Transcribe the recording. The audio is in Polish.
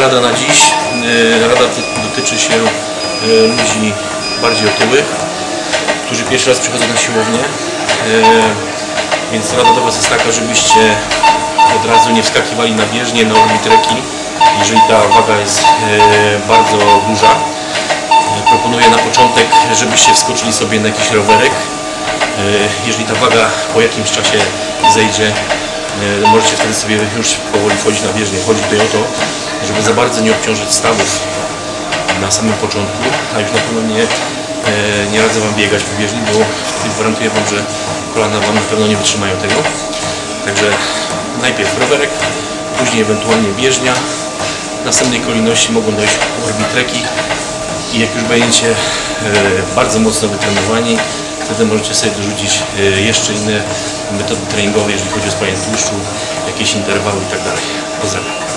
rada na dziś. E, Rada ty- dotyczy się e, ludzi bardziej otyłych, którzy pierwszy raz przychodzą na siłownię. E, Więc rada do Was jest taka, żebyście od razu nie wskakiwali na bieżnię, na orbitreki, jeżeli ta waga jest bardzo duża. Proponuję na początek, żebyście wskoczyli sobie na jakiś rowerek. Jeżeli ta waga po jakimś czasie zejdzie, możecie wtedy sobie już powoli wchodzić na bieżnię. Chodzi tutaj o to, żeby za bardzo nie obciążać stawów na samym początku, a już na pewno nie, e, nie radzę Wam biegać po bieżni, bo gwarantuję Wam, że kolana Wam na pewno nie wytrzymają tego. Także najpierw rowerek, później ewentualnie bieżnia. W następnej kolejności mogą dojść orbitreki i jak już będziecie e, bardzo mocno wytrenowani, wtedy możecie sobie dorzucić e, jeszcze inne metody treningowe, jeżeli chodzi o spalanie tłuszczu, jakieś interwały i tak. Pozdrawiam.